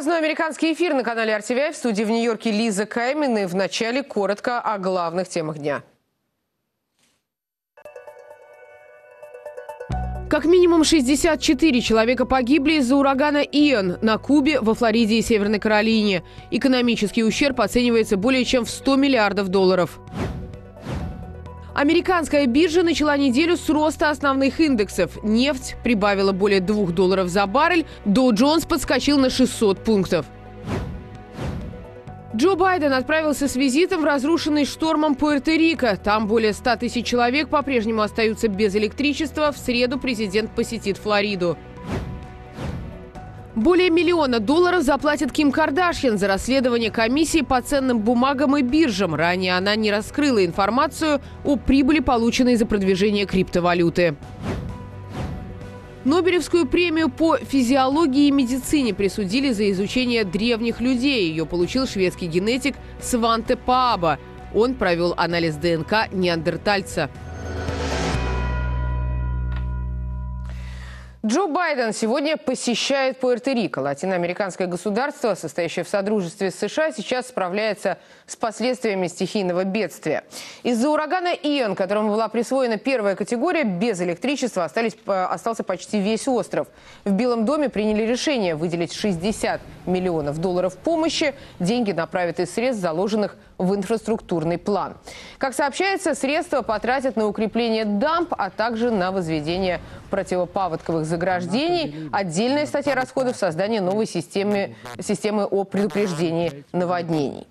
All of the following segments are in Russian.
Сквозной американский эфир на канале RTVI в студии в Нью-Йорке Лиза Каймин. И вначале коротко о главных темах дня. Как минимум 64 человека погибли из-за урагана Ион на Кубе, во Флориде и Северной Каролине. Экономический ущерб оценивается более чем в 100 миллиардов долларов. Американская биржа начала неделю с роста основных индексов. Нефть прибавила более 2 долларов за баррель, Доу Джонс подскочил на 600 пунктов. Джо Байден отправился с визитом в разрушенный штормом Пуэрто-Рико. Там более 100 тысяч человек по-прежнему остаются без электричества. В среду президент посетит Флориду. Более миллиона долларов заплатит Ким Кардашьян за расследование комиссии по ценным бумагам и биржам. Ранее она не раскрыла информацию о прибыли, полученной за продвижение криптовалюты. Нобелевскую премию по физиологии и медицине присудили за изучение древних людей. Ее получил шведский генетик Сванте Пааба. Он провел анализ ДНК неандертальца. Джо Байден сегодня посещает Пуэрто-Рико. Латиноамериканское государство, состоящее в содружестве с США, сейчас справляется с последствиями стихийного бедствия. Из-за урагана Ион, которому была присвоена первая категория, без электричества остались, остался почти весь остров. В Белом доме приняли решение выделить 60 миллионов долларов помощи. Деньги направят из средств, заложенных в инфраструктурный план. Как сообщается, средства потратят на укрепление дамб, а также на возведение противопаводковых заграждений. Отдельная статья расходов – создание новой системы, системы о предупреждении наводнений.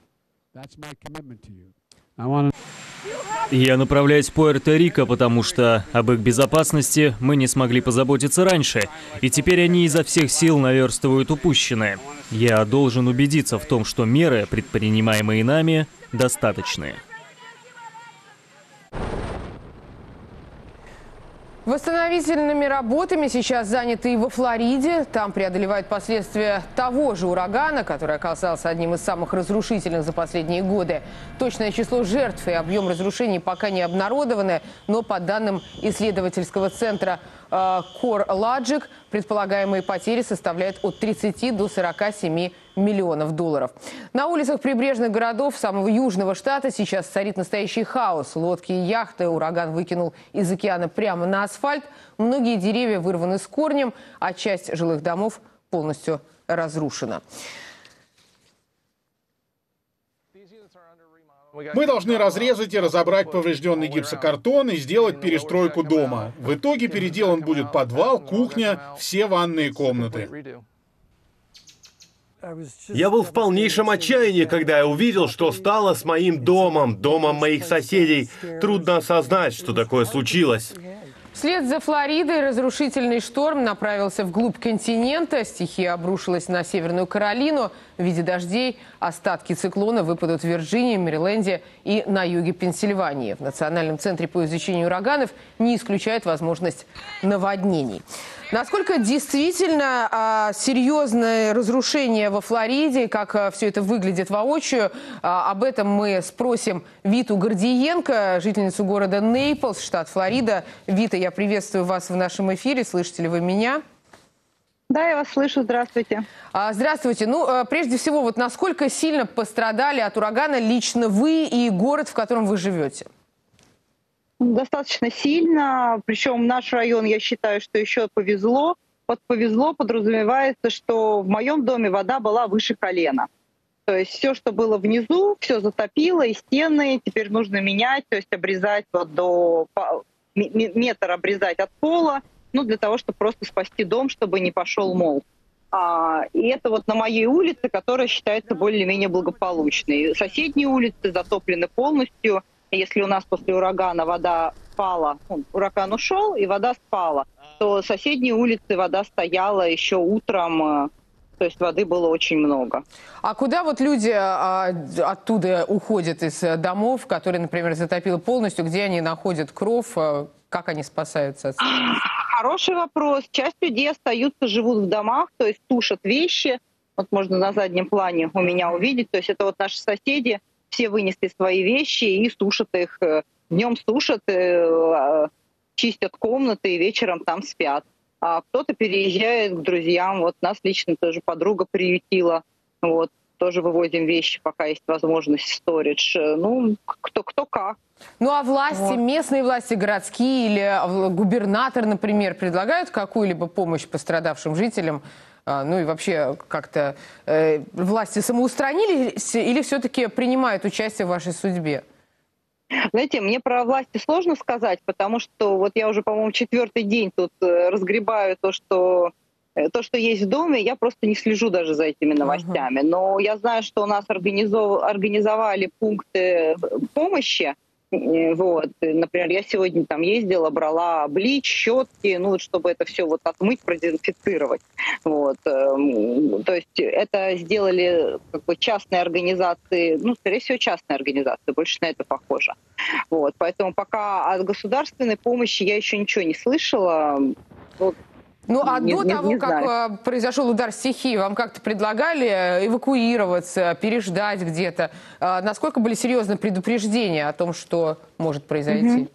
Я направляюсь в Пуэрто-Рико, потому что об их безопасности мы не смогли позаботиться раньше, и теперь они изо всех сил наверстывают упущенное. Я должен убедиться в том, что меры, предпринимаемые нами, достаточные. Восстановительными работами сейчас заняты и во Флориде. Там преодолевают последствия того же урагана, который оказался одним из самых разрушительных за последние годы. Точное число жертв и объем разрушений пока не обнародованы, но по данным исследовательского центра Core Logic предполагаемые потери составляют от 30 до 47 миллионов долларов. На улицах прибрежных городов самого южного штата сейчас царит настоящий хаос. Лодки и яхты ураган выкинул из океана прямо на асфальт. Многие деревья вырваны с корнем, а часть жилых домов полностью разрушена. Мы должны разрезать и разобрать поврежденный гипсокартон и сделать перестройку дома. В итоге переделан будет подвал, кухня, все ванные комнаты. Я был в полнейшем отчаянии, когда я увидел, что стало с моим домом, домом моих соседей. Трудно осознать, что такое случилось. Вслед за Флоридой разрушительный шторм направился вглубь континента. Стихия обрушилась на Северную Каролину. В виде дождей остатки циклона выпадут в Вирджинии, Мэриленде и на юге Пенсильвании. В Национальном центре по изучению ураганов не исключают возможность наводнений. Насколько действительно а, серьезное разрушение во Флориде, как а, все это выглядит воочию, а, об этом мы спросим Виту Гордиенко, жительницу города Нейплс, штат Флорида. Вита, я приветствую вас в нашем эфире. Слышите ли вы меня? Да, я вас слышу. Здравствуйте. А, здравствуйте. Ну, а, прежде всего, вот насколько сильно пострадали от урагана лично вы и город, в котором вы живете? Достаточно сильно, причем наш район, я считаю, что еще повезло. Под повезло подразумевается, что в моем доме вода была выше колена. То есть все, что было внизу, все затопило, и стены теперь нужно менять, то есть обрезать вот до метр обрезать от пола, ну, для того, чтобы просто спасти дом, чтобы не пошел мол. А, и это вот на моей улице, которая считается более-менее благополучной. Соседние улицы затоплены полностью, если у нас после урагана вода спала, ну, ураган ушел и вода спала, то соседние улицы вода стояла еще утром, э, то есть воды было очень много. А куда вот люди а, оттуда уходят из домов, которые, например, затопило полностью, где они находят кров, э, как они спасаются? Хороший вопрос. Часть людей остаются, живут в домах, то есть тушат вещи. Вот можно на заднем плане у меня увидеть. То есть это вот наши соседи, все вынесли свои вещи и сушат их. Э, Днем сушат, э, чистят комнаты и вечером там спят. А кто-то переезжает к друзьям. Вот нас лично тоже подруга приютила. Вот, тоже вывозим вещи, пока есть возможность в сторидж. Ну, кто, кто как. Ну а власти, вот. местные власти, городские или губернатор, например, предлагают какую-либо помощь пострадавшим жителям? А, ну и вообще как-то э, власти самоустранились или все-таки принимают участие в вашей судьбе? Знаете, мне про власти сложно сказать, потому что вот я уже, по-моему, четвертый день тут э, разгребаю то, что э, то, что есть в доме, я просто не слежу даже за этими новостями. Но я знаю, что у нас организов... организовали пункты помощи, вот. Например, я сегодня там ездила, брала блич, щетки, ну, чтобы это все вот отмыть, продезинфицировать. Вот. Эм, то есть это сделали как бы частные организации, ну, скорее всего, частные организации, больше на это похоже. Вот. Поэтому пока от государственной помощи я еще ничего не слышала. Вот ну а не, до не, того, не как знаю. Э, произошел удар стихии, вам как-то предлагали э, эвакуироваться, переждать где-то? А насколько были серьезные предупреждения о том, что может произойти? Угу.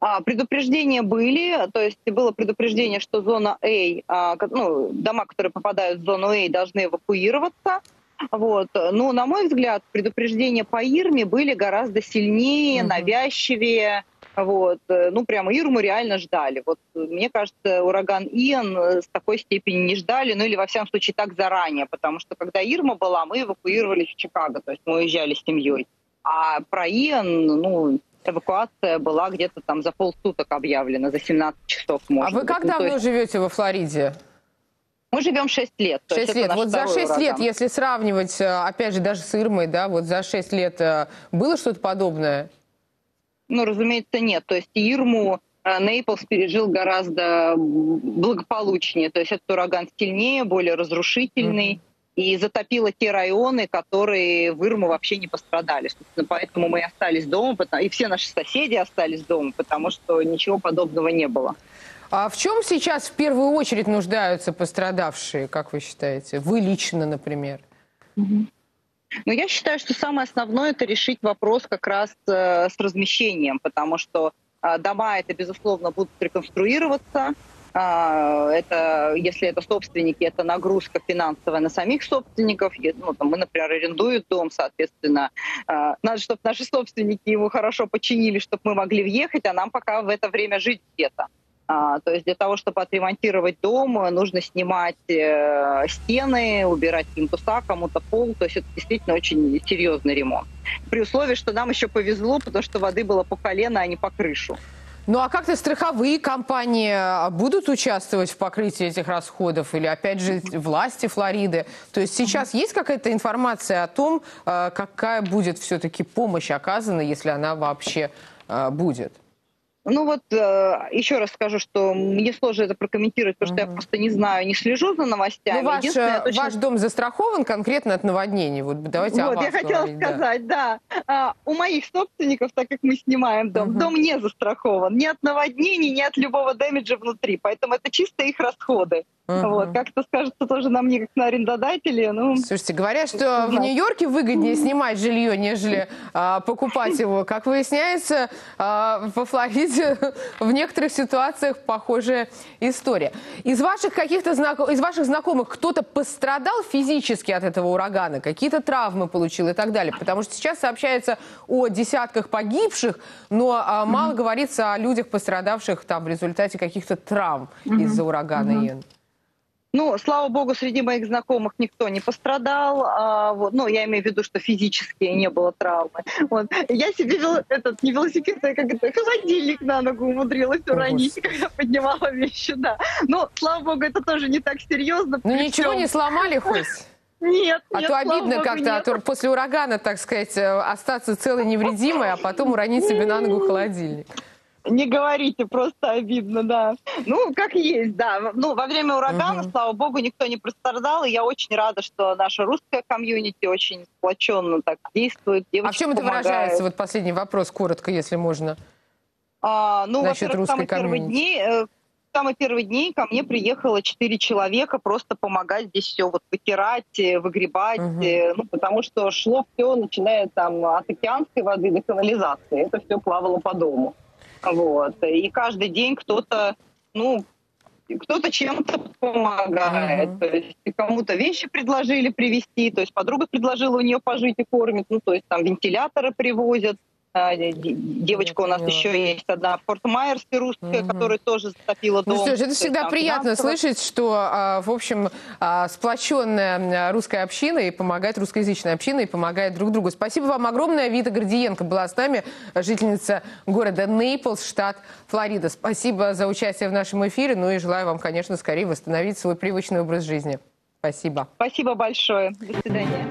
А, предупреждения были, то есть было предупреждение, что зона А, а, ну, дома, которые попадают в зону А, должны эвакуироваться. Вот. Но, на мой взгляд, предупреждения по Ирме были гораздо сильнее, угу. навязчивее. Вот. Э, ну, прямо Ирму реально ждали. Вот, мне кажется, ураган Иэн э, с такой степени не ждали, ну или, во всяком случае, так заранее, потому что, когда Ирма была, мы эвакуировались в Чикаго, то есть мы уезжали с семьей. А про Иэн, ну, эвакуация была где-то там за полсуток объявлена, за 17 часов, может А вы как быть. давно ну, есть... живете во Флориде? Мы живем 6 лет. 6 лет. Вот за 6 ураган. лет, если сравнивать, э, опять же, даже с Ирмой, да, вот за 6 лет было что-то подобное? Ну, разумеется, нет. То есть Ирму э, Нейплс пережил гораздо благополучнее. То есть этот ураган сильнее, более разрушительный. Mm-hmm. И затопило те районы, которые в Ирму вообще не пострадали. Собственно, поэтому мы и остались дома, и все наши соседи остались дома, потому что ничего подобного не было. А в чем сейчас в первую очередь нуждаются пострадавшие, как вы считаете? Вы лично, например? Mm-hmm. Но я считаю, что самое основное это решить вопрос как раз э, с размещением, потому что э, дома это, безусловно, будут реконструироваться. Э, это, если это собственники, это нагрузка финансовая на самих собственников. Ну, там, мы, например, арендуем дом, соответственно, э, надо, чтобы наши собственники его хорошо починили, чтобы мы могли въехать, а нам пока в это время жить где-то. А, то есть для того, чтобы отремонтировать дом, нужно снимать э, стены, убирать плинтуса, кому-то пол. То есть это действительно очень серьезный ремонт. При условии, что нам еще повезло, потому что воды было по колено, а не по крышу. Ну а как-то страховые компании а, будут участвовать в покрытии этих расходов? Или опять же власти Флориды? То есть сейчас есть какая-то информация о том, а, какая будет все-таки помощь оказана, если она вообще будет? Ну вот э, еще раз скажу, что мне сложно это прокомментировать, потому что я просто не знаю, не слежу за новостями. Ну, ваш, точно... ваш дом застрахован конкретно от наводнений? Вот давайте вот, я хотела говорить, сказать, да. да. А, у моих собственников, так как мы снимаем дом, угу. дом не застрахован ни от наводнений, ни от любого дэмиджа внутри, поэтому это чисто их расходы. Uh-huh. Вот, как-то скажется тоже на мне, как на арендодателе. Ну, Слушайте, говорят, что в Нью-Йорке выгоднее снимать жилье, нежели а, покупать его. Как выясняется, а, во Флориде в некоторых ситуациях похожая история. Из ваших каких-то знаком... из ваших знакомых кто-то пострадал физически от этого урагана, какие-то травмы получил и так далее? Потому что сейчас сообщается о десятках погибших, но а, мало uh-huh. говорится о людях, пострадавших там в результате каких-то травм uh-huh. из-за урагана uh-huh. Иэн. Ну, слава богу, среди моих знакомых никто не пострадал. А, вот, ну, я имею в виду, что физически не было травмы. Вот. Я себе вел, этот, не велосипед, а как это, холодильник на ногу умудрилась уронить, когда поднимала вещи, да. Но, слава богу, это тоже не так серьезно. Ну, ничего не сломали хоть? Нет, А нет, то обидно как-то, а после урагана, так сказать, э, остаться целой невредимой, а потом уронить себе на ногу холодильник. Не говорите, просто обидно, да. Ну, как есть, да. Ну, во время урагана, угу. слава богу, никто не пострадал, и я очень рада, что наша русская комьюнити очень сплоченно так действует. А в чем это помогают. выражается? Вот последний вопрос, коротко, если можно. А, ну, во-первых, самые первые дни, э, самые первые дни ко мне приехало четыре человека просто помогать здесь все вот вытирать, э, выгребать, угу. ну, потому что шло все, начиная там от океанской воды до канализации. Это все плавало по дому. Вот. И каждый день кто-то, ну, кто-то чем-то помогает. Мгм. То есть кому-то вещи предложили привезти, то есть подруга предложила у нее пожить и кормить, ну, то есть там вентиляторы привозят. Де- де- Девочка у нас еще есть одна в Форт-Майерсе русская, Мгм. которая тоже затопила дом. Ну что ж, То это всегда там приятно слышать, что, а, в общем, а, сплоченная а, русская община и помогает русскоязычная община и помогает друг другу. Спасибо вам огромное. Вита Гордиенко была с нами, жительница города Нейплс, штат Флорида. Спасибо за участие в нашем эфире. Ну и желаю вам, конечно, скорее восстановить свой привычный образ жизни. Спасибо. Спасибо большое. До свидания.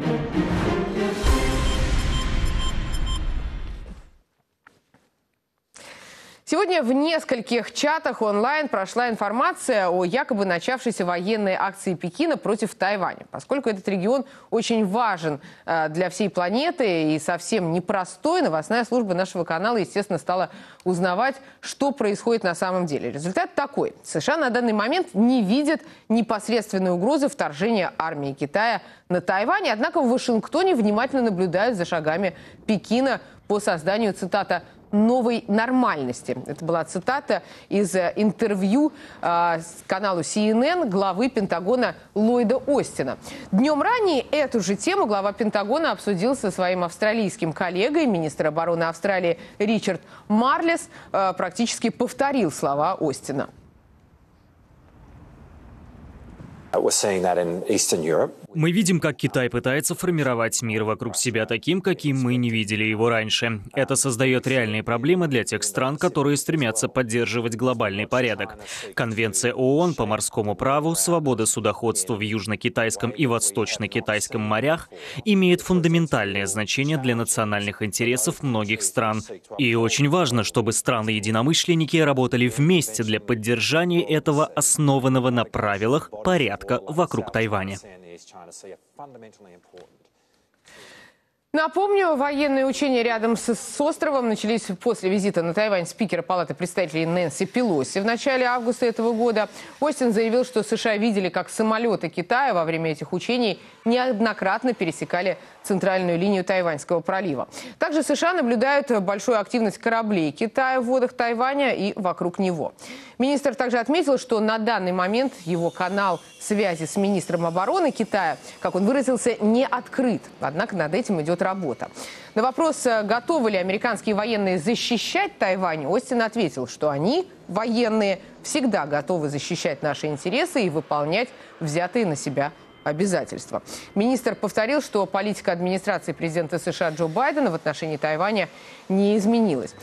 Сегодня в нескольких чатах онлайн прошла информация о якобы начавшейся военной акции Пекина против Тайваня. Поскольку этот регион очень важен э, для всей планеты и совсем непростой, новостная служба нашего канала, естественно, стала узнавать, что происходит на самом деле. Результат такой. США на данный момент не видят непосредственной угрозы вторжения армии Китая на Тайвань, однако в Вашингтоне внимательно наблюдают за шагами Пекина по созданию, цитата, новой нормальности. Это была цитата из э, интервью э, с каналу CNN главы Пентагона Ллойда Остина. Днем ранее эту же тему глава Пентагона обсудил со своим австралийским коллегой, министр обороны Австралии Ричард Марлес, э, практически повторил слова Остина. We're seeing that in Eastern Europe. Мы видим, как Китай пытается формировать мир вокруг себя таким, каким мы не видели его раньше. Это создает реальные проблемы для тех стран, которые стремятся поддерживать глобальный порядок. Конвенция ООН по морскому праву, свобода судоходства в Южно-Китайском и Восточно-Китайском морях имеет фундаментальное значение для национальных интересов многих стран. И очень важно, чтобы страны-единомышленники работали вместе для поддержания этого основанного на правилах порядка вокруг Тайваня. Напомню, военные учения рядом с, с островом начались после визита на Тайвань спикера Палаты представителей Нэнси Пелоси. В начале августа этого года Остин заявил, что США видели, как самолеты Китая во время этих учений неоднократно пересекали центральную линию Тайваньского пролива. Также США наблюдают большую активность кораблей Китая в водах Тайваня и вокруг него. Министр также отметил, что на данный момент его канал связи с министром обороны Китая, как он выразился, не открыт. Однако над этим идет работа. На вопрос, э, готовы ли американские военные защищать Тайвань, Остин ответил, что они, военные, всегда готовы защищать наши интересы и выполнять взятые на себя обязательства. Министр повторил, что политика администрации президента США Джо Байдена в отношении Тайваня не изменилась.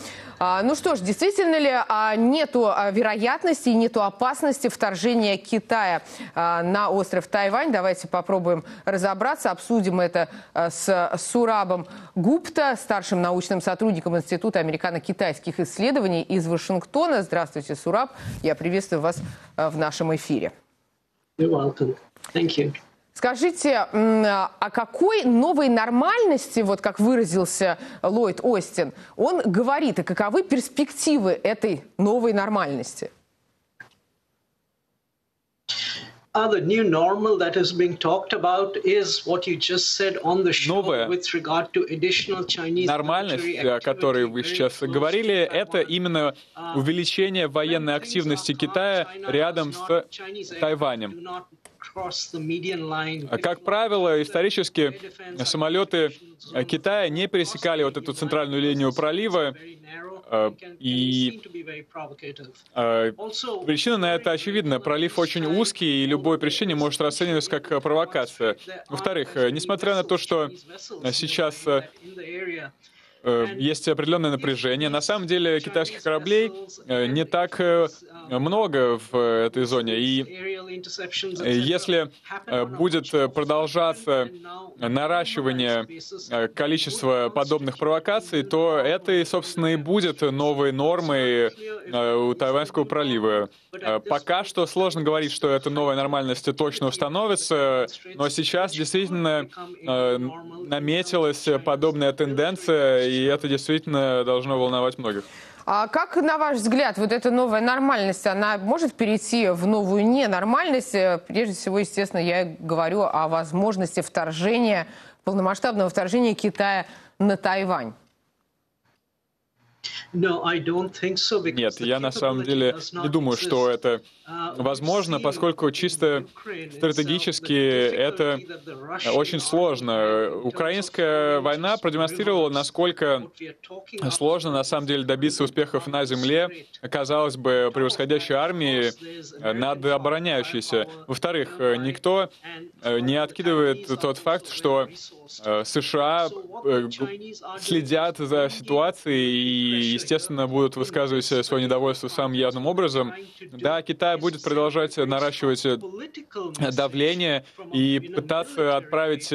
А, ну что ж, действительно ли а, нету а, вероятности нету опасности вторжения Китая на остров Тайвань? Давайте попробуем разобраться, обсудим это с Сурабом Гупта, старшим научным сотрудником Института американо-китайских исследований из Вашингтона. Здравствуйте, Сураб. Я приветствую вас в нашем эфире. You're welcome. Thank you. Скажите, о какой новой нормальности, вот как выразился Ллойд Остин, он говорит, и каковы перспективы этой новой нормальности? Show Новая Нормальность, о которой вы сейчас говорили, это именно Uh, увеличение военной активности Китая рядом с Тайванем. А, Как правило, исторически самолеты э, Китая не пересекали вот эту центральную линию пролива, э, и э, Причина на это очевидна. Пролив очень узкий, и любое пресечение может расцениваться как провокация. Во-вторых, несмотря на то, что сейчас есть определенное напряжение, на самом деле китайских кораблей э, не так э, много в э, этой зоне. И э, если э, будет э, продолжаться наращивание э, количества подобных провокаций, то это, собственно, и будет новой нормой э, у Тайваньского пролива. Э, Пока что сложно говорить, что эта новая нормальность точно установится, но сейчас действительно э, наметилась подобная тенденция, и это действительно должно волновать многих. А как, на ваш взгляд, вот эта новая нормальность, она может перейти в новую ненормальность? Э, Прежде всего, естественно, я говорю о возможности вторжения, полномасштабного вторжения Китая на Тайвань. Нет, я на самом деле не думаю, что это возможно, поскольку чисто стратегически это очень сложно. Украинская война продемонстрировала, насколько сложно на самом деле добиться успехов на земле, казалось бы, превосходящей армии над обороняющейся. Во-вторых, никто не откидывает тот факт, что Э, США э, следят за ситуацией и, естественно, будут высказывать свое недовольство самым явным образом. Да, Китай будет продолжать наращивать э, давление и пытаться отправить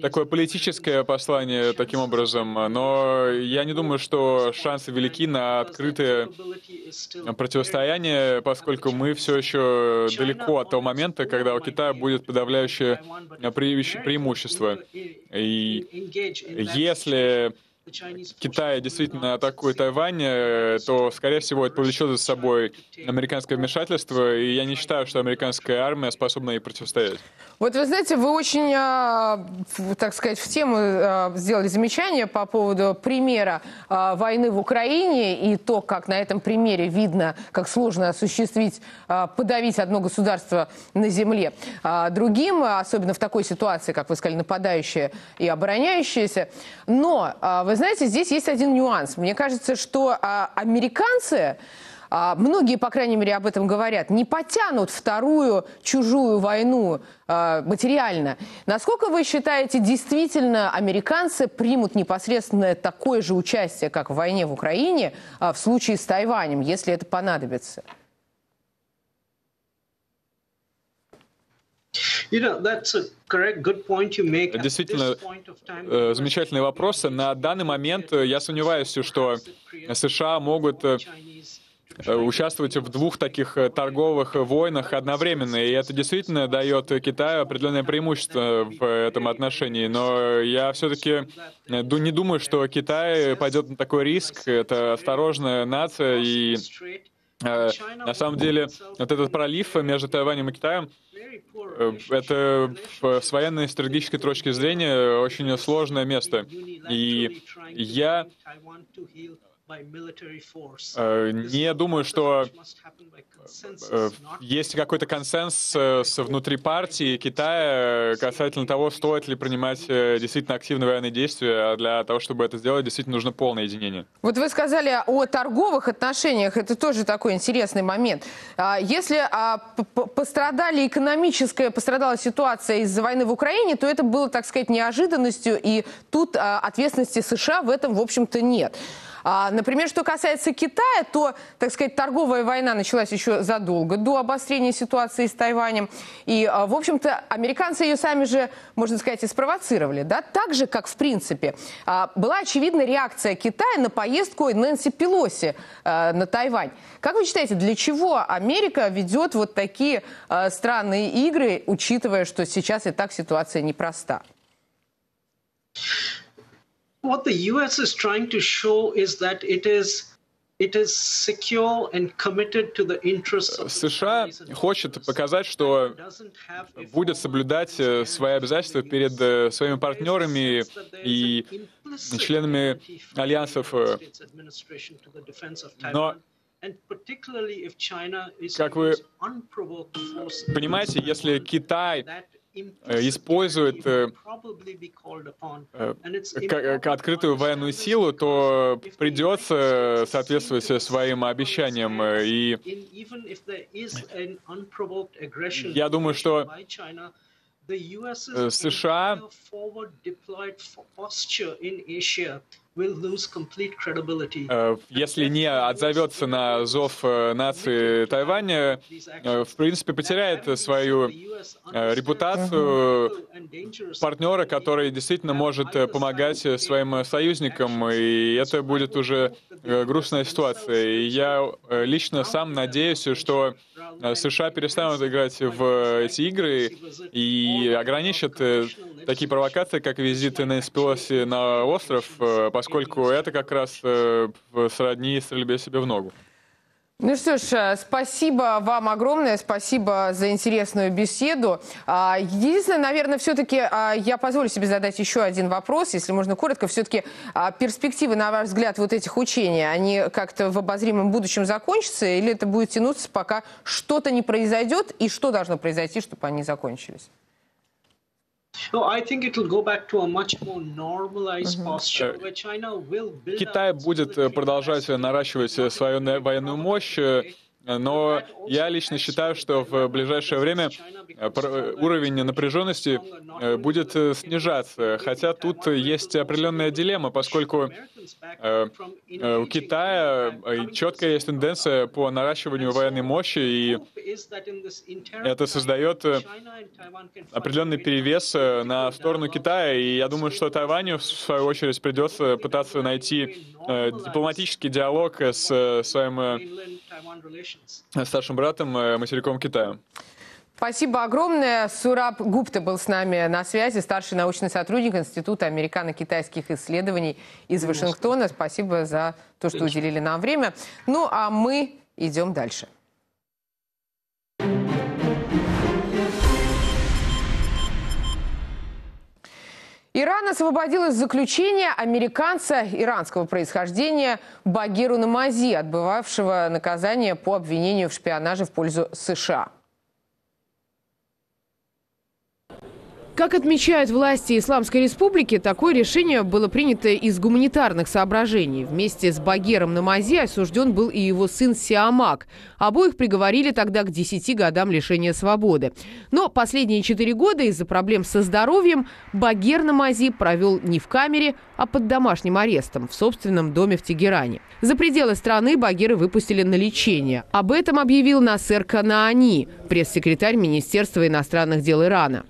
такое политическое послание таким образом, но я не думаю, что шансы велики на открытое противостояние, поскольку мы все еще далеко от того момента, когда у Китая будет подавляющее преимущество. И если Китай действительно атакует Тайвань, э, то, скорее всего, это повлечет за собой американское вмешательство, и я не считаю, что американская армия способна ей противостоять. Вот вы знаете, вы очень, а, так сказать, в тему а, сделали замечание по поводу примера а, войны в Украине и то, как на этом примере видно, как сложно осуществить, подавить одно государство на земле другим, особенно в такой ситуации, как вы сказали, нападающие и обороняющиеся. Но, вы знаете, здесь есть один нюанс. Мне кажется, что американцы а, многие, по крайней мере, об этом говорят, не потянут вторую чужую войну а, материально. Насколько вы считаете, действительно американцы примут непосредственно такое же участие, как в войне в Украине, а, в случае с Тайванем, если это понадобится? Действительно, э, замечательный вопрос. На данный момент э, я сомневаюсь, что США могут э, Э, участвовать в двух таких э, торговых войнах одновременно. И это действительно дает Китаю определенное преимущество в этом отношении. Но я все-таки э, не думаю, что Китай пойдет на такой риск. Это осторожная нация, и на самом деле, вот этот пролив между Тайванем и Китаем, это с военной стратегической точки зрения очень сложное место. И я Э, не думаю, что э, есть какой-то консенсус внутри партии Китая касательно того, стоит ли принимать э, действительно активные военные действия. А для того, чтобы это сделать, действительно нужно полное единение. Вот вы сказали о торговых отношениях. Это тоже такой интересный момент. А если а, пострадали экономическая, пострадала ситуация из-за войны в Украине, то это было, так сказать, неожиданностью. И тут ответственности США в этом, в общем-то, нет. А, например, что касается Китая, то, так сказать, торговая война началась еще задолго до обострения ситуации с Тайванем. И, а, в общем-то, американцы ее сами же, можно сказать, и спровоцировали. Да? Так же, как, в принципе, а, была очевидна реакция Китая на поездку Нэнси Пелоси на Тайвань. Как вы считаете, для чего Америка ведет вот такие странные игры, учитывая, что сейчас и так ситуация непроста? What the US is trying to show is that it is США хочет показать, что будет соблюдать э, свои обязательства перед э, своими партнерами и членами альянсов. Э. Но как вы понимаете, если Китай использует э, э, открытую военную силу, то придется соответствовать своим обещаниям. И я думаю, что США Э, если не отзовется на зов э, нации Тайваня, э, в принципе, потеряет свою репутацию партнера, который действительно может помогать своим союзникам, и это будет уже грустная ситуация. И я лично сам надеюсь, что США перестанут играть в эти игры и ограничат такие провокации, как визит Нэнси Пелоси на остров, поскольку поскольку это как раз э, сродни стрельбе себе в ногу. Ну что ж, э, спасибо вам огромное, спасибо за интересную беседу. А, единственное, наверное, все-таки а, я позволю себе задать еще один вопрос, если можно коротко. Все-таки а, перспективы, на ваш взгляд, вот этих учений, они как-то в обозримом будущем закончатся или это будет тянуться, пока что-то не произойдет? И что должно произойти, чтобы они закончились? Китай будет э, продолжать наращивать э, свою военную мощь, э, но я лично считаю, что в ближайшее время уровень напряженности будет снижаться. Хотя тут есть определенная дилемма, поскольку у Китая четкая есть тенденция по наращиванию военной мощи, и это создает определенный перевес на сторону Китая. И я думаю, что Тайваню, в свою очередь, придется пытаться найти дипломатический диалог с своим старшим братом, э, материком Китая. Спасибо огромное. Сураб Гупта был с нами на связи, старший научный сотрудник Института американо-китайских исследований из Вашингтона. Спасибо за то, что уделили нам время. Ну, а мы идем дальше. Иран освободил из заключения американца иранского происхождения Багиру Намази, отбывавшего наказание по обвинению в шпионаже в пользу США. Как отмечают власти Исламской Республики, такое решение было принято из гуманитарных соображений. Вместе с Багером Намази осужден был и его сын Сиамак. Обоих приговорили тогда к 10 годам лишения свободы. Но последние четыре года из-за проблем со здоровьем Багер Намази провел не в камере, а под домашним арестом в собственном доме в Тегеране. За пределы страны Багира выпустили на лечение. Об этом объявил Насер Канаани, пресс-секретарь Министерства иностранных дел Ирана.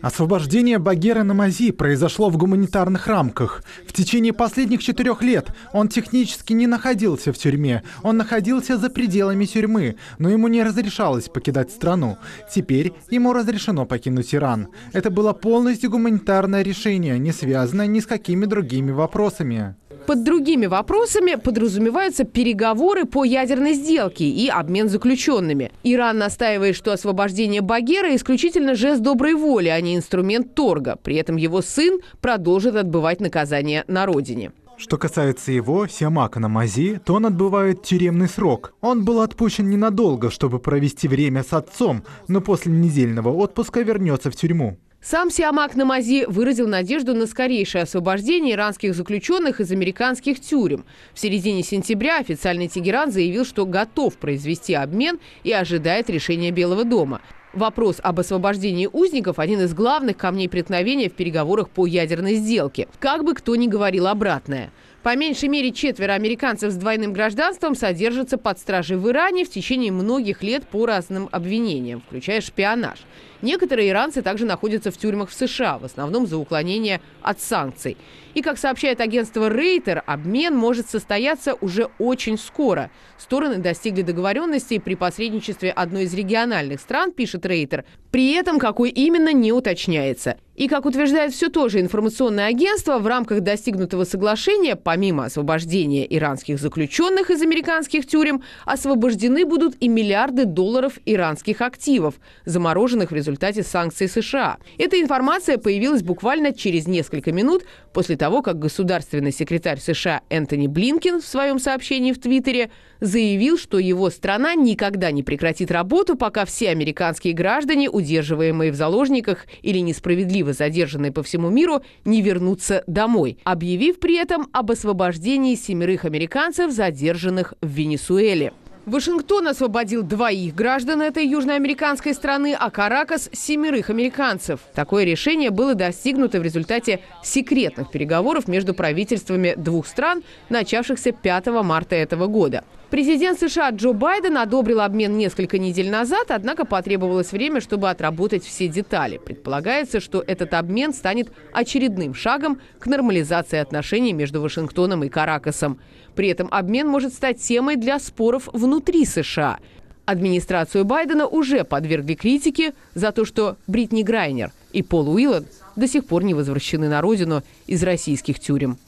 Освобождение Багера Намази произошло в гуманитарных рамках. В течение последних четырех лет он технически не находился в тюрьме, он находился за пределами тюрьмы, но ему не разрешалось покидать страну. Теперь ему разрешено покинуть Иран. Это было полностью гуманитарное решение, не связанное ни с какими другими вопросами. Под другими вопросами подразумеваются переговоры по ядерной сделке и обмен заключенными. Иран настаивает, что освобождение Багера исключительно жест доброй воли, а не инструмент торга. При этом его сын продолжит отбывать наказание на родине. Что касается его, Сиамака Намази, то он отбывает тюремный срок. Он был отпущен ненадолго, чтобы провести время с отцом, но после недельного отпуска вернется в тюрьму. Сам Сиамак Намази выразил надежду на скорейшее освобождение иранских заключенных из американских тюрем. В середине сентября официальный Тегеран заявил, что готов произвести обмен и ожидает решения Белого дома. Вопрос об освобождении узников – один из главных камней преткновения в переговорах по ядерной сделке. Как бы кто ни говорил обратное – по меньшей мере четверо американцев с двойным гражданством содержатся под стражей в Иране в течение многих лет по разным обвинениям, включая шпионаж. Некоторые иранцы также находятся в тюрьмах в США, в основном за уклонение от санкций. И, как сообщает агентство Рейтер, обмен может состояться уже очень скоро. Стороны достигли договоренности при посредничестве одной из региональных стран, пишет Рейтер. При этом какой именно не уточняется. И, как утверждает все то же информационное агентство, в рамках достигнутого соглашения, помимо освобождения иранских заключенных из американских тюрем, освобождены будут и миллиарды долларов иранских активов, замороженных в результате санкций США. Эта информация появилась буквально через несколько минут после того, как государственный секретарь США Энтони Блинкин в своем сообщении в Твиттере заявил, что его страна никогда не прекратит работу, пока все американские граждане, удерживаемые в заложниках или несправедливо задержанные по всему миру, не вернутся домой, объявив при этом об освобождении семерых американцев, задержанных в Венесуэле. Вашингтон освободил двоих граждан этой южноамериканской страны, а Каракас – семерых американцев. Такое решение было достигнуто в результате секретных переговоров между правительствами двух стран, начавшихся 5 марта этого года. Президент США Джо Байден одобрил обмен несколько недель назад, однако потребовалось время, чтобы отработать все детали. Предполагается, что этот обмен станет очередным шагом к нормализации отношений между Вашингтоном и Каракасом. При этом обмен может стать темой для споров внутри США. Администрацию Байдена уже подвергли критике за то, что Бритни Грайнер и Пол Уиллан до сих пор не возвращены на родину из российских тюрем.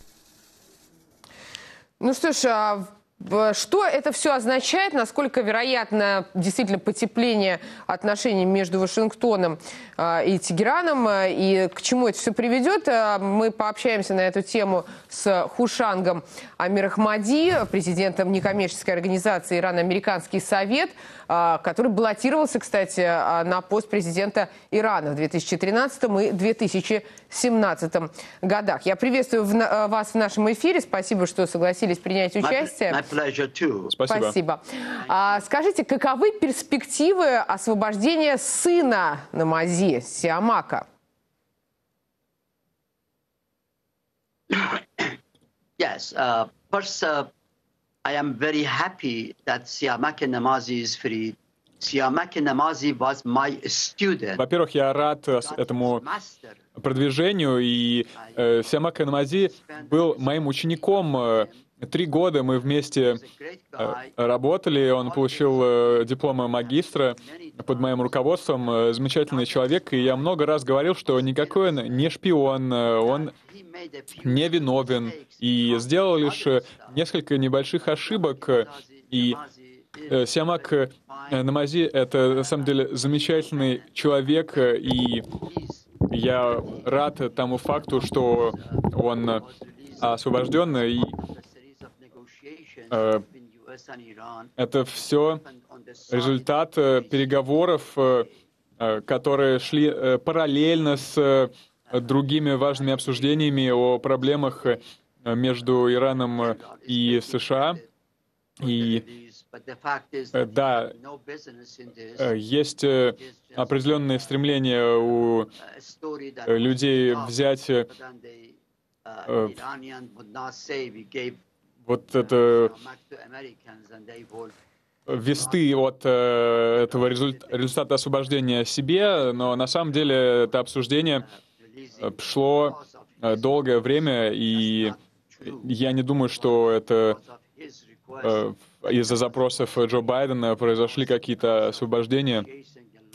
Ну что ж, а что это все означает? Насколько вероятно действительно потепление отношений между Вашингтоном э, и Тегераном? Э, и к чему это все приведет? Мы пообщаемся на эту тему с Хушангом Амирахмади, президентом некоммерческой организации Иран-Американский совет, который баллотировался, кстати, на пост президента Ирана в 2013 и 2017 годах. Я приветствую вас в нашем эфире. Спасибо, что согласились принять участие. Спасибо. Спасибо. А, скажите, каковы перспективы освобождения сына Намази, Сиамака? Yes. Uh, first, uh, I am very happy that Siamaki Namazi is free. Siamaki Namazi was my student. Во-первых, я рад этому продвижению, и э, Сиамака Намази был моим учеником э, Три года мы вместе э, работали, он получил э, диплом магистра под моим руководством, э, замечательный человек, и я много раз говорил, что никакой он не шпион, он не виновен, и сделал лишь несколько небольших ошибок, и Сиамак Намази — это, на самом деле, замечательный человек, и я рад тому факту, что он освобожден, и это все результат э, переговоров, э, которые шли параллельно с другими важными обсуждениями о проблемах между Ираном и США. И да, есть определенные стремления у людей взять вот это весты от э, этого результата освобождения себе, но на самом деле это обсуждение э, шло э, долгое время, и я не думаю, что это из-за запросов Джо Байдена произошли какие-то освобождения.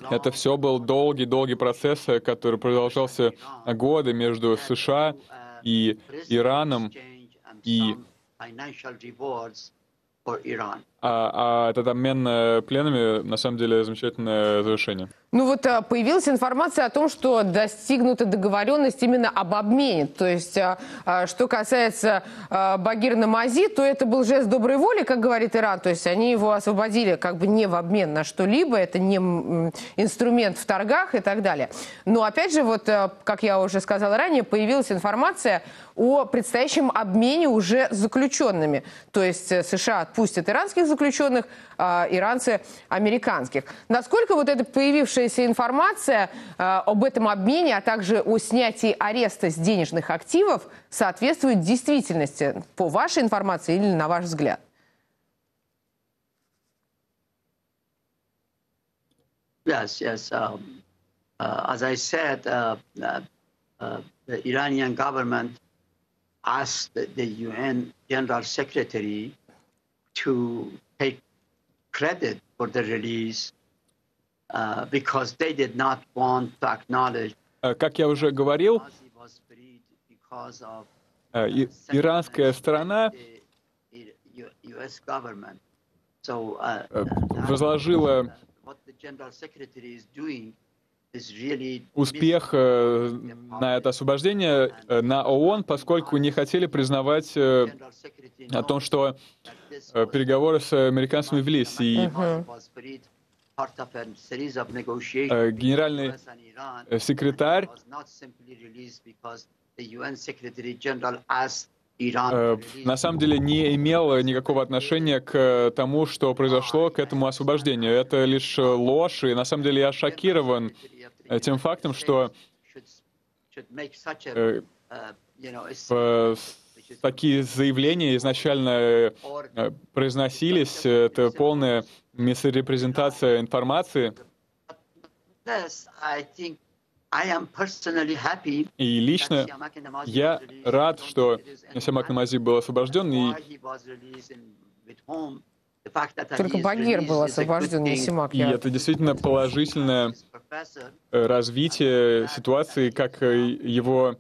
Это все был долгий-долгий процесс, который продолжался годы между США и Ираном, и financial rewards for Iran. А, а этот обмен э, пленами на самом деле замечательное завершение. Ну вот а, появилась информация о том, что достигнута договоренность именно об обмене. То есть, а, что касается Багир Намази, то это был жест доброй воли, как говорит Иран. То есть они его освободили как бы не в обмен на что-либо, это не инструмент в торгах и так далее. Но опять же, вот, как я уже сказала ранее, появилась информация о предстоящем обмене уже заключенными. То есть э, США отпустят иранских а, иранцы американских. Насколько вот эта появившаяся информация а, об этом обмене, а также о снятии ареста с денежных активов соответствует действительности, по вашей информации или на ваш взгляд? Yes, yes. Um, uh, as I said, uh, uh, uh, the Iranian government asked the UN General Secretary to take credit for the release uh, because they did not want to acknowledge. Как я уже говорил, иранская сторона возложила успех э, на это освобождение э, на ООН, поскольку не хотели признавать э, о том, что переговоры с американцами велись. И генеральный секретарь на самом деле не имел никакого отношения к тому, что произошло к этому освобождению. Это лишь ложь, и на самом деле я шокирован тем фактом, что э, э, такие заявления изначально э, произносились, это полная мисрепрезентация информации. И лично я рад, что Сямак Намази был освобожден, и только Багир был освобожден, не Симак. И это действительно положительное э, развитие ситуации, как его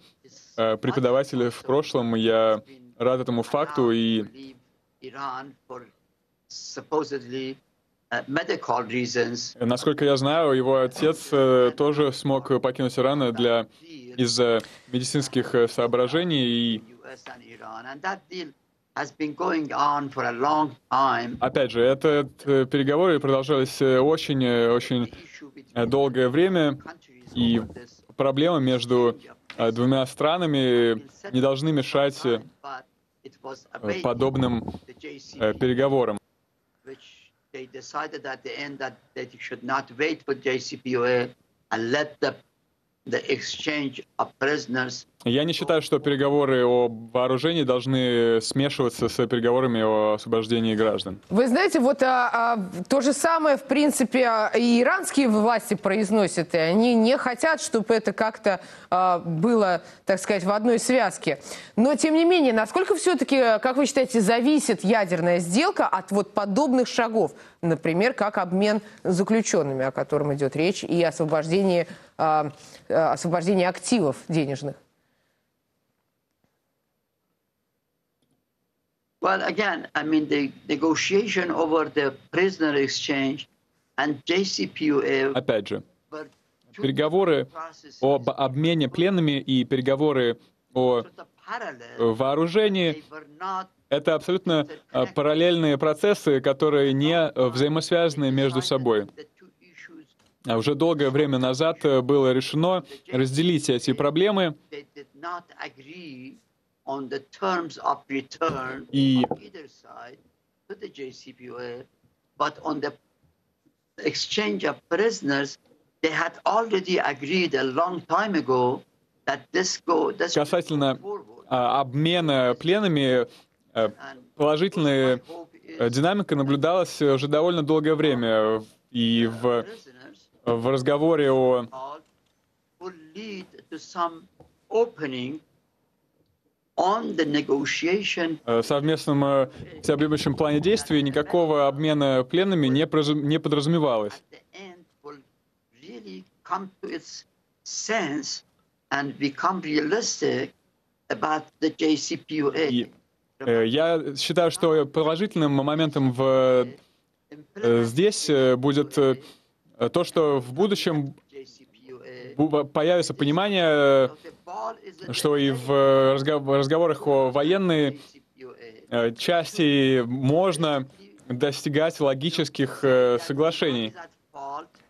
э, преподаватель в прошлом. Я рад этому факту, и. Насколько я знаю, его отец э, тоже смог покинуть Иран для из-за медицинских э, соображений и US and Iran, and that deal has been going on for a long time. Опять же, это э, переговоры продолжались э, очень-очень долгое время, и проблемы между э, двумя странами не должны мешать э, э, подобным э, переговорам. the exchange of prisoners Я не считаю, что переговоры о вооружении должны смешиваться с переговорами о освобождении граждан. Вы знаете, вот а, а, то же самое, в принципе, а, и иранские власти произносят, и они не хотят, чтобы это как-то а, было, так сказать, в одной связке. Но, тем не менее, насколько все-таки, как вы считаете, зависит ядерная сделка от вот подобных шагов? Например, как обмен заключенными, о котором идет речь, и освобождение, а, а, освобождение активов денежных? Well, again, I mean, the negotiation over the prisoner exchange and JCPOA Опять же, переговоры об обмене пленными и переговоры о вооружении Это абсолютно э, параллельные процессы, которые не э, взаимосвязаны между собой. А Уже долгое время назад э, было решено разделить эти проблемы, They did not agree on the terms of return И- on either side to the JCPOA, but on the exchange of prisoners, they had already agreed a long time ago that this go this should Касательно а, обмена пленами, э, And положительная э, динамика наблюдалась уже довольно долгое время. И в, в разговоре о all will lead to some opening on the negotiation э, совместном э, всеобъемлющем плане действий никакого обмена пленными не, прозу- не подразумевалось. И э, я считаю, что положительным моментом в, э, здесь э, будет э, то, что в будущем появится понимание, что и в э, разго- разговорах о военной э, части можно достигать логических э, соглашений,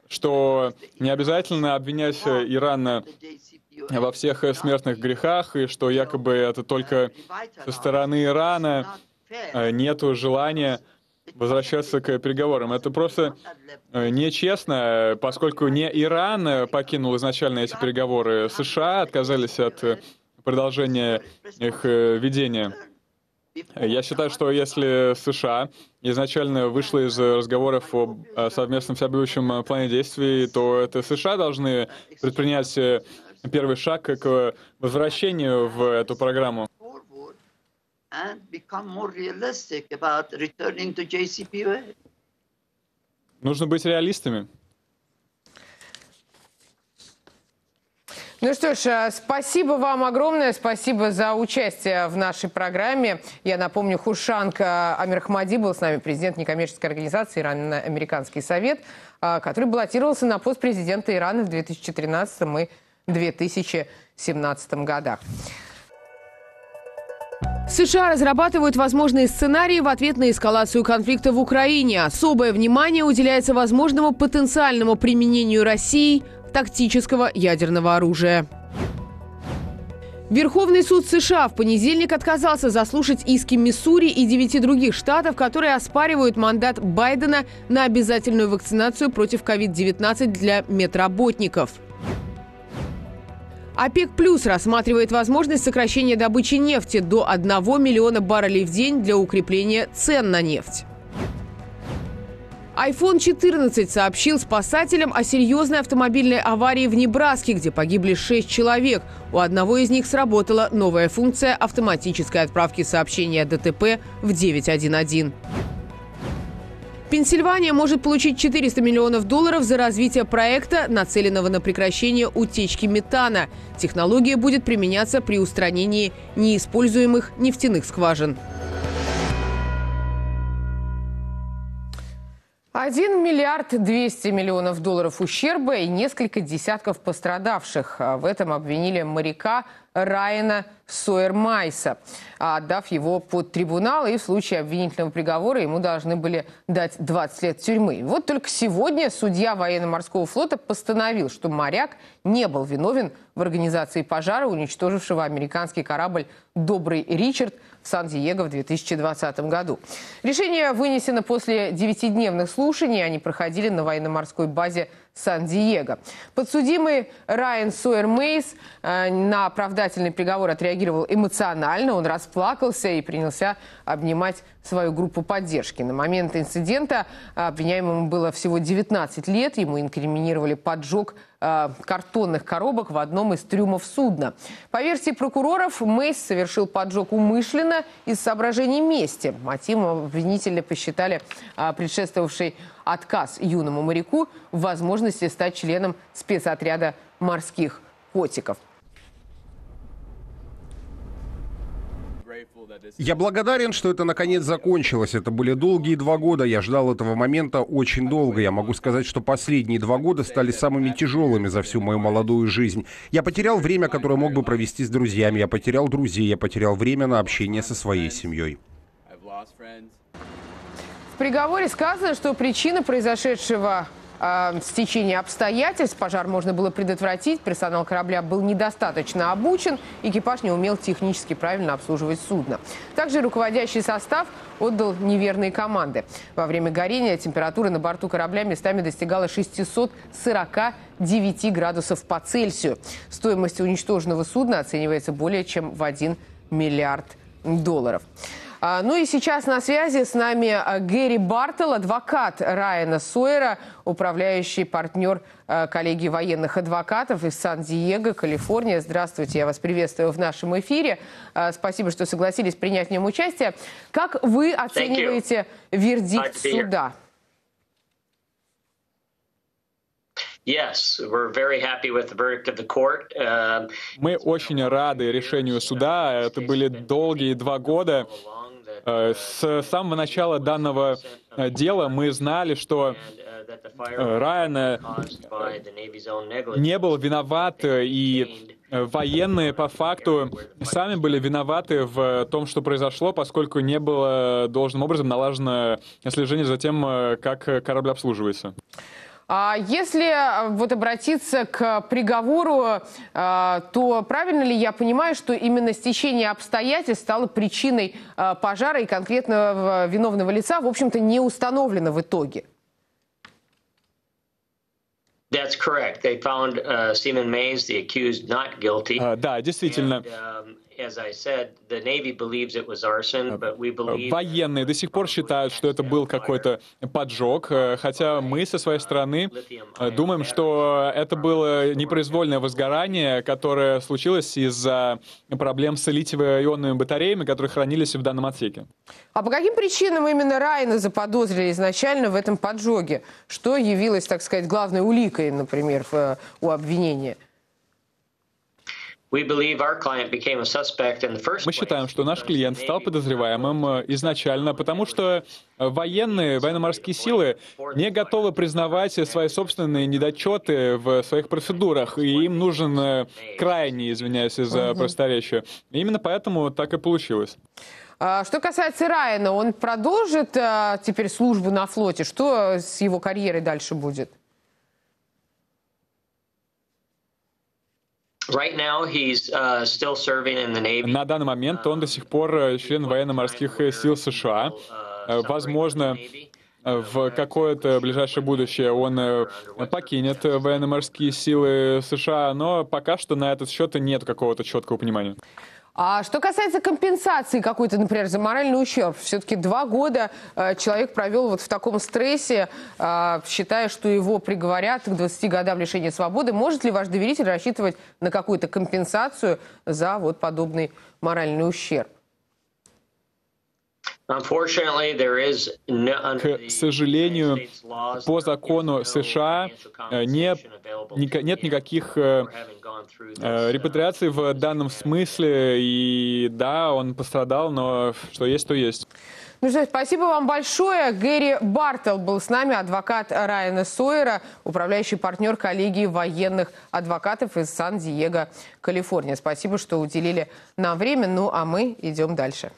что не обязательно обвинять Иран the JCPOA во всех смертных грехах, и что якобы это только со стороны Ирана нету желания возвращаться к переговорам. Это просто э, нечестно, поскольку не Иран э, покинул изначально эти переговоры, США отказались от э, продолжения их ведения. Я считаю, что если США изначально вышла из разговоров о совместном всеобъемлющем плане действий, то это США должны предпринять первый шаг к возвращению в эту программу. And become more realistic about returning to JCPOA. Нужно быть реалистами. Ну что ж, э, спасибо вам огромное, спасибо за участие в нашей программе. Я напомню, Хушанка Амирхмади был с нами, президент некоммерческой организации «Ирано-Американский совет», э, который баллотировался на пост президента Ирана в 2013 и 2017 годах. США разрабатывают возможные сценарии в ответ на эскалацию конфликта в Украине. Особое внимание уделяется возможному потенциальному применению России тактического ядерного оружия. Верховный суд США в понедельник отказался заслушать иски Миссури и девяти других штатов, которые оспаривают мандат Байдена на обязательную вакцинацию против COVID-19 для медработников. ОПЕК Плюс рассматривает возможность сокращения добычи нефти до 1 миллиона баррелей в день для укрепления цен на нефть. iPhone 14 сообщил спасателям о серьезной автомобильной аварии в Небраске, где погибли 6 человек. У одного из них сработала новая функция автоматической отправки сообщения о ДТП в 911. Пенсильвания может получить 400 миллионов долларов за развитие проекта, нацеленного на прекращение утечки метана. Технология будет применяться при устранении неиспользуемых нефтяных скважин. 1 миллиард 200 миллионов долларов ущерба и несколько десятков пострадавших. А В этом обвинили моряка Райана Сойермайса, отдав его под трибунал, и в случае обвинительного приговора ему должны были дать 20 лет тюрьмы. Вот только сегодня судья военно-морского флота постановил, что моряк не был виновен в организации пожара, уничтожившего американский корабль «Добрый Ричард» Сан-Диего в 2020 году. Решение вынесено после девятидневных слушаний. Они проходили на военно-морской базе Сан-Диего. Подсудимый Райан Сойер Мейс э, на оправдательный приговор отреагировал эмоционально. Он расплакался и принялся обнимать свою группу поддержки. На момент инцидента обвиняемому было всего 19 лет. Ему инкриминировали поджог э, картонных коробок в одном из трюмов судна. По версии прокуроров, Мейс совершил поджог умышленно из соображений мести. Мотивом обвинители посчитали э, предшествовавший отказ юному моряку в возможности стать членом спецотряда морских котиков. Я благодарен, что это наконец закончилось. Это были долгие два года. Я ждал этого момента очень долго. Я могу сказать, что последние два года стали самыми тяжелыми за всю мою молодую жизнь. Я потерял время, которое мог бы провести с друзьями. Я потерял друзей. Я потерял время на общение со своей семьей. В приговоре сказано, что причина произошедшего э, стечения обстоятельств пожар можно было предотвратить. Персонал корабля был недостаточно обучен, экипаж не умел технически правильно обслуживать судно. Также руководящий состав отдал неверные команды. Во время горения температура на борту корабля местами достигала 649 градусов по Цельсию. Стоимость уничтоженного судна оценивается более чем в 1 миллиард долларов. А, Ну и сейчас на связи с нами а, Гэри Бартел, адвокат Райана Сойера, управляющий партнер а, коллегии военных адвокатов из Сан-Диего, Калифорния. Здравствуйте, я вас приветствую в нашем эфире. Спасибо, что согласились принять в нем участие. Как вы оцениваете вердикт суда? Мы очень рады решению суда. Это были долгие два года. Э, С самого начала данного э, дела мы знали, что э, Райан не был виноват, и военные по факту сами были виноваты в том, что произошло, поскольку не было должным образом налажено слежение за тем, как корабль обслуживается. А Если а, вот обратиться к приговору, а, то правильно ли я понимаю, что именно стечение обстоятельств стало причиной а, пожара и конкретного виновного лица, в общем-то, не установлено в итоге? That's correct. They found uh, Seaman Mays, the accused, not guilty. А, Да, действительно. Um, as I said, the Navy believes it was arson, but we believe Военные до сих пор считают, что это был какой-то поджог, э, хотя мы со своей стороны э, думаем, что это было непроизвольное возгорание, которое случилось из-за проблем с литиево-ионными батареями, которые хранились в данном отсеке. А по каким причинам именно Райана заподозрили изначально в этом поджоге? Что явилось, так сказать, главной уликой, например, в- у обвинения? we believe our client became a suspect in the first Мы place. считаем, что наш клиент стал подозреваемым э, изначально, потому что э, военные, военно-морские силы не готовы признавать свои собственные недочеты в своих процедурах, и им нужен э, крайний, извиняюсь за Мгм. просторечие. Именно поэтому так и получилось. А, Что касается Райана, он продолжит а, теперь службу на флоте? Что с его карьерой дальше будет? На данный момент он до сих пор э, член военно-морских э, сил США. Э, Возможно, э, в какое-то ближайшее будущее он покинет военно-морские силы США, но пока что на этот счет нет какого-то четкого понимания. А что касается компенсации какой-то, например, за моральный ущерб, все-таки два года э, человек провел вот в таком стрессе, э, считая, что его приговорят к 20 годам лишения свободы. Может ли ваш доверитель рассчитывать на какую-то компенсацию за вот подобный моральный ущерб? К сожалению, по закону США э, не, ника- нет никаких э, э, репатриаций в данном смысле, и да, он пострадал, но что есть, то есть. Ну что, спасибо вам большое. Гэри Бартел был с нами, адвокат Райана Сойера, управляющий партнер коллегии военных адвокатов из Сан-Диего, Калифорния. Спасибо, что уделили нам время. Ну, а мы идем дальше.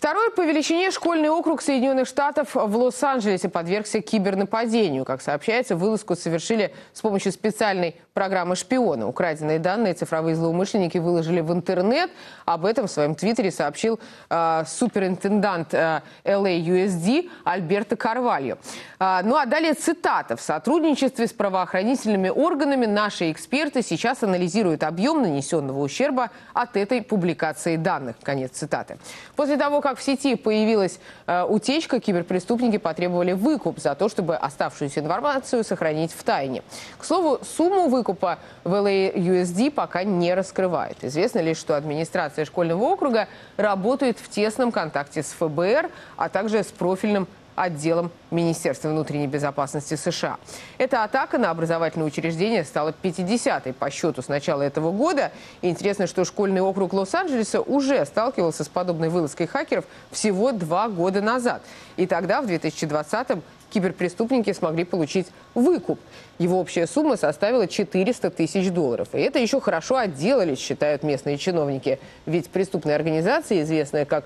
Второй по величине школьный округ Соединенных Штатов в Лос-Анджелесе подвергся кибернападению. Как сообщается, вылазку совершили с помощью специальной программы шпиона. Украденные данные цифровые злоумышленники выложили в интернет. Об этом в своем твиттере сообщил э, суперинтендант э, LAUSD Альберто Карвальо. Э, ну а далее цитата. В сотрудничестве с правоохранительными органами наши эксперты сейчас анализируют объем нанесенного ущерба от этой публикации данных. Конец цитаты. После того, как в сети появилась э, утечка, киберпреступники потребовали выкуп за то, чтобы оставшуюся информацию сохранить в тайне. К слову, сумму выкупа в LAUSD пока не раскрывает. Известно лишь, что администрация школьного округа работает в тесном контакте с ФБР, а также с профильным отделом Министерства внутренней безопасности США. Эта атака на образовательное учреждение стала 50-й по счету с начала этого года. И интересно, что школьный округ Лос-Анджелеса уже сталкивался с подобной вылазкой хакеров всего два года назад. И тогда, в 2020-м, киберпреступники смогли получить выкуп. Его общая сумма составила 400 тысяч долларов. И это еще хорошо отделались, считают местные чиновники. Ведь преступная организация, известная как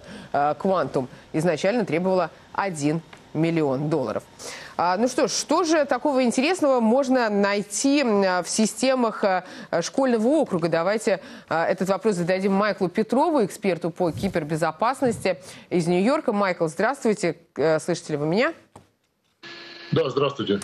«Квантум», изначально требовала 1 миллион долларов. А, ну что ж, что же такого интересного можно найти в системах а, школьного округа? Давайте а, этот вопрос зададим Майклу Петрову, эксперту по кибербезопасности из Нью-Йорка. Майкл, здравствуйте. Э, слышите ли вы меня? Да, здравствуйте.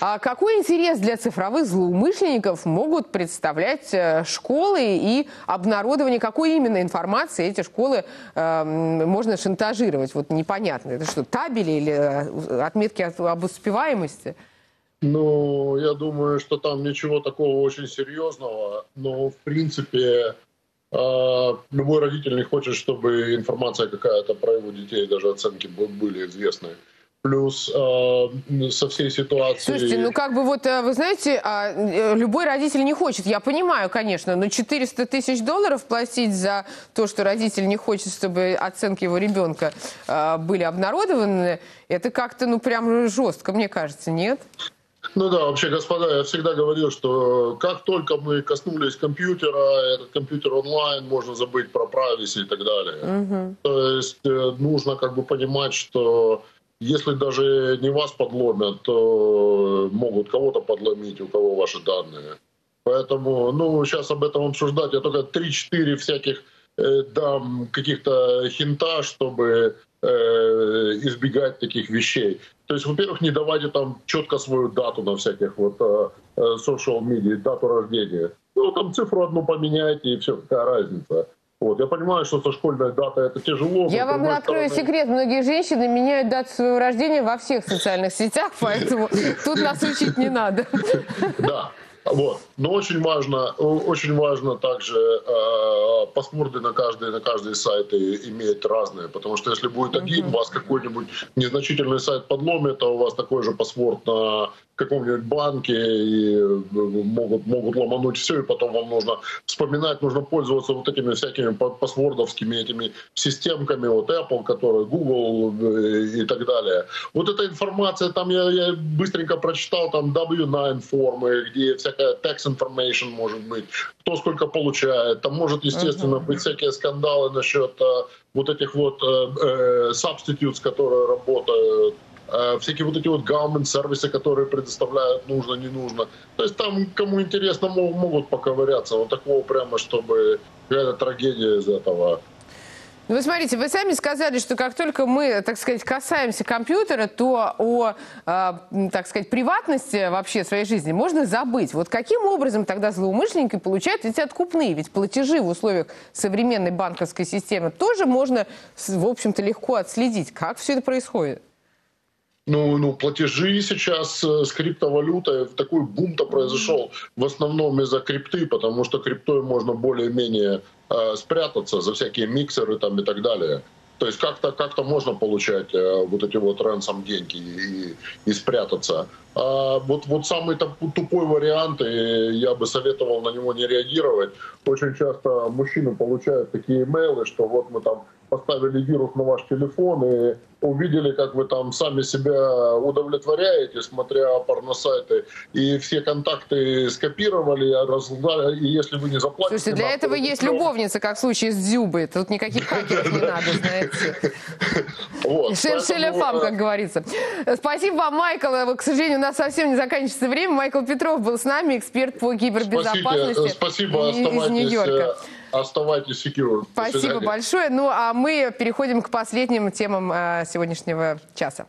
А какой интерес для цифровых злоумышленников могут представлять э, школы и обнародование какой именно информации эти школы э, можно шантажировать? Вот непонятно. Это что, табели или э, отметки об успеваемости? Ну, я думаю, что там ничего такого очень серьезного, но в принципе э, любой родитель не хочет, чтобы информация какая-то про его детей, даже оценки были известны плюс э, со всей ситуацией. Слушайте, ну как бы вот, э, вы знаете, а, э, любой родитель не хочет, я понимаю, конечно, но 400 тысяч долларов платить за то, что родитель не хочет, чтобы оценки его ребенка э, были обнародованы, это как-то, ну прям жестко, мне кажется, нет? Ну да, вообще, господа, я всегда говорил, что как только мы коснулись компьютера, этот компьютер онлайн, можно забыть про прависи и так далее. Угу. То есть э, нужно как бы понимать, что если даже не вас подломят, то могут кого-то подломить, у кого ваши данные. Поэтому, ну, сейчас об этом обсуждать. Я только 3-4 всяких э, дам каких-то хинта, чтобы э, избегать таких вещей. То есть, во-первых, не давайте там четко свою дату на всяких вот э, э social media, дату рождения. Ну, там цифру одну поменяйте, и все, какая разница. Вот. Я понимаю, что со школьной датой это тяжело. Я вам открою стороны... секрет. Многие женщины меняют дату своего рождения во всех социальных сетях, поэтому тут нас учить не надо. Да. Вот. Но очень важно, очень важно также э, паспорты на каждый, на каждый сайт иметь разные, потому что если будет один, у вас какой-нибудь незначительный сайт подломит, а у вас такой же паспорт на каком-нибудь банке и э, могут, могут ломануть все, и потом вам нужно вспоминать, нужно пользоваться вот этими всякими пасвордовскими этими системками, вот Apple, который Google э, и так далее. Вот эта информация, там я, я быстренько прочитал, там W9 формы, где всякая tax information может быть, кто сколько получает, там может, естественно, uh-huh. быть всякие скандалы насчет э, вот этих вот э, substitutes, которые работают, Э, всякие вот эти вот government сервисы, которые предоставляют нужно, не нужно. То есть там, кому интересно, могут поковыряться. Вот такого прямо, чтобы какая-то трагедия из этого. Ну, вы смотрите, вы сами сказали, что как только мы, так сказать, касаемся компьютера, то о, э, так сказать, приватности вообще своей жизни можно забыть. Вот каким образом тогда злоумышленники получают эти откупные? Ведь платежи в условиях современной банковской системы тоже можно, в общем-то, легко отследить. Как все это происходит? Ну, ну, платежи сейчас э, с криптовалютой, такой бум-то произошел в основном из-за крипты, потому что криптой можно более-менее э, спрятаться за всякие миксеры там и так далее. То есть как-то как можно получать э, вот эти вот ренсом деньги и, и спрятаться. А вот, вот самый тупой вариант, и я бы советовал на него не реагировать. Очень часто мужчины получают такие имейлы, что вот мы там поставили вирус на ваш телефон и увидели, как вы там сами себя удовлетворяете, смотря порно-сайты, и все контакты скопировали, разгнали, и если вы не заплатите... Слушайте, для этого есть любовница, как в случае с Дзюбой. Тут никаких хакеров не надо, знаете. Шершеля как говорится. Спасибо вам, Майкл. К сожалению, у нас совсем не заканчивается время. Майкл Петров был с нами, эксперт по кибербезопасности Спасибо, из Нью-Йорка. Оставайтесь secure. Спасибо большое. Ну, а мы переходим к последним темам э, сегодняшнего часа.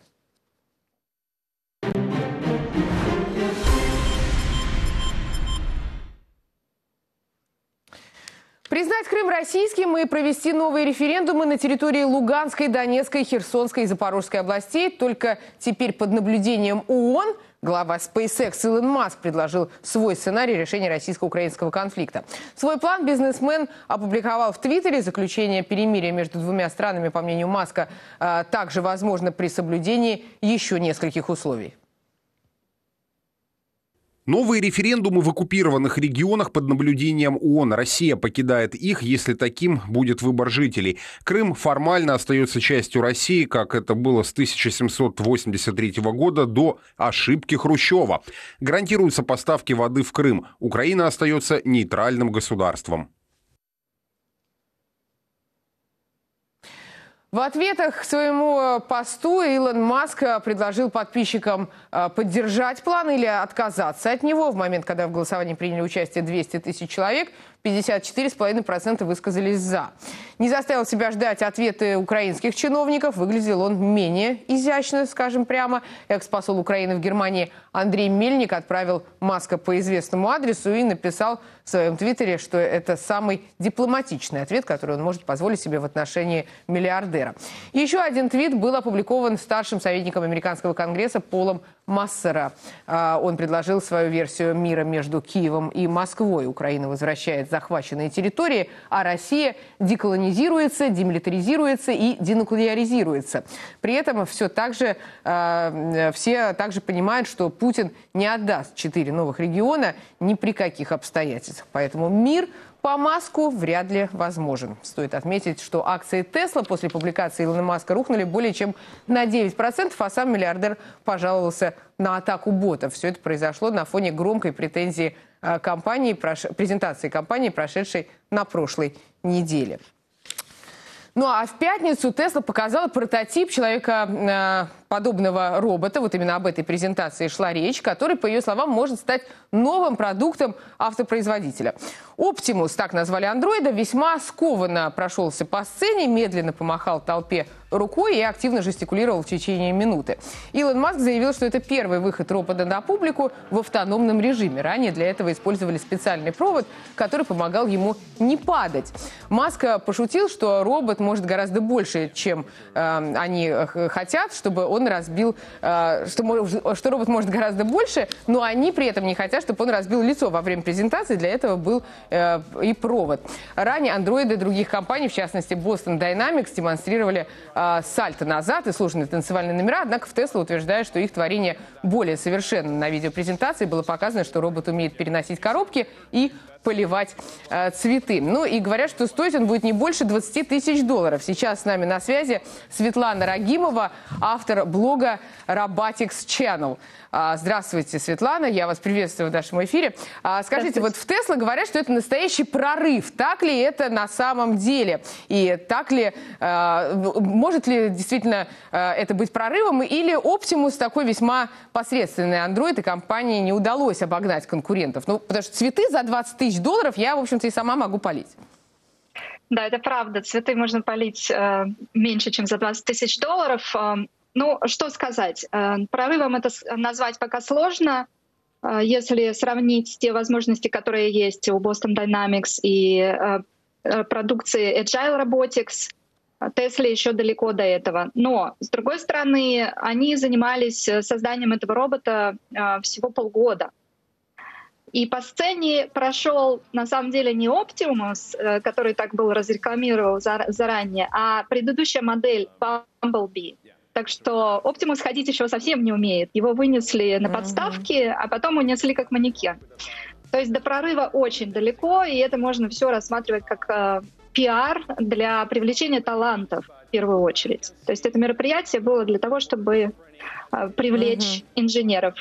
Признать Крым российским и провести новые референдумы на территории Луганской, Донецкой, Херсонской и Запорожской областей только теперь под наблюдением ООН Глава SpaceX Илон Маск предложил свой сценарий решения российско-украинского конфликта. Свой план бизнесмен опубликовал в Твиттере. Заключение перемирия между двумя странами, по мнению Маска, а, также возможно при соблюдении еще нескольких условий. Новые референдумы в оккупированных регионах под наблюдением ООН. Россия покидает их, если таким будет выбор жителей. Крым формально остается частью России, как это было с 1783 года до ошибки Хрущева. Гарантируются поставки воды в Крым. Украина остается нейтральным государством. В ответах к своему э, посту Илон Маск э, предложил подписчикам э, поддержать план или отказаться от него. В момент, когда в голосовании приняли участие 200 тысяч человек, 54,5% высказались «за». Не заставил себя ждать ответы украинских чиновников. Выглядел он менее изящно, скажем прямо. Экс-посол Украины в Германии Андрей Мельник отправил Маска по известному адресу и написал в своем твиттере, что это самый дипломатичный ответ, который он может позволить себе в отношении миллиардера. Еще один твит был опубликован старшим советником американского конгресса Полом Массера. А, он предложил свою версию мира между Киевом и Москвой. Украина возвращает захваченные территории, а Россия деколонизируется, демилитаризируется и денуклеаризируется. При этом все так же, а, все также понимают, что Путин не отдаст четыре новых региона ни при каких обстоятельствах. Поэтому мир по Маску вряд ли возможен. Стоит отметить, что акции Тесла после публикации Илона Маска рухнули более чем на 9%, а сам миллиардер пожаловался на атаку ботов. Все это произошло на фоне громкой претензии э, компании, презентации компании, прошедшей на прошлой неделе. Ну а в пятницу Тесла показала прототип человека э, подобного робота, вот именно об этой презентации шла речь, который, по ее словам, может стать новым продуктом автопроизводителя. Оптимус, так назвали андроида, весьма скованно прошелся по сцене, медленно помахал толпе рукой и активно жестикулировал в течение минуты. Илон Маск заявил, что это первый выход робота на публику в автономном режиме. Ранее для этого использовали специальный провод, который помогал ему не падать. Маск пошутил, что робот может гораздо больше, чем э, они э, хотят, чтобы он разбил, э, что, что робот может гораздо больше, но они при этом не хотят, чтобы он разбил лицо во время презентации. Для этого был э, и провод. Ранее андроиды других компаний, в частности Boston Dynamics, демонстрировали э, сальто назад и сложные танцевальные номера, однако в Tesla утверждают, что их творение более совершенно. На видеопрезентации было показано, что робот умеет переносить коробки и поливать э, цветы. Ну и говорят, что стоить он будет не больше 20 тысяч долларов. Сейчас с нами на связи Светлана Рагимова, автор блога Robotics Channel. А, здравствуйте, Светлана, я вас приветствую в нашем эфире. А, скажите, вот в Тесла говорят, что это настоящий прорыв. Так ли это на самом деле? И так ли, а, может ли действительно это быть прорывом? Или Optimus такой весьма посредственный андроид, и компании не удалось обогнать конкурентов? Ну, потому что цветы за 20 тысяч долларов я, в общем-то, и сама могу полить. Да, это правда. Цветы можно полить э, меньше, чем за 20 тысяч долларов. Э, ну, что сказать? Э, прорывом это назвать пока сложно. Э, если сравнить те возможности, которые есть у Boston Dynamics и э, продукции Agile Robotics, Tesla еще далеко до этого. Но, с другой стороны, они занимались созданием этого робота всего полгода. И по сцене прошел на самом деле не Optimus, э, который так был разрекламирован заранее, а предыдущая модель Bumblebee. Так что Optimus ходить еще совсем не умеет. Его вынесли на подставке, а потом унесли как манекен. То есть до прорыва очень далеко, и это можно все рассматривать как э, пиар для привлечения талантов в первую очередь. То есть это мероприятие было для того, чтобы э, привлечь угу. инженеров.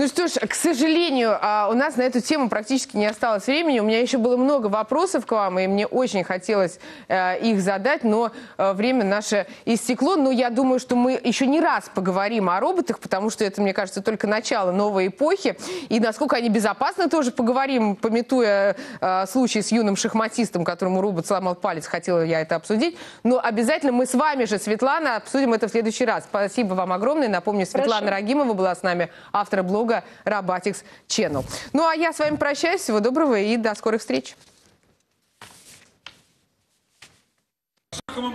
Ну что ж, к сожалению, а, у нас на эту тему практически не осталось времени. У меня еще было много вопросов к вам, и мне очень хотелось э, их задать, но э, время наше истекло. Но я думаю, что мы еще не раз поговорим о роботах, потому что это, мне кажется, только начало новой эпохи. И насколько они безопасны, тоже поговорим, пометуя э, случай с юным шахматистом, которому робот сломал палец. Хотела я это обсудить. Но обязательно мы с вами же, Светлана, обсудим это в следующий раз. Спасибо вам огромное. Напомню, Светлана Хорошо. Рагимова была с нами, автор блога блога Robotics Channel. Ну а я с вами прощаюсь. Всего доброго и до скорых встреч. Como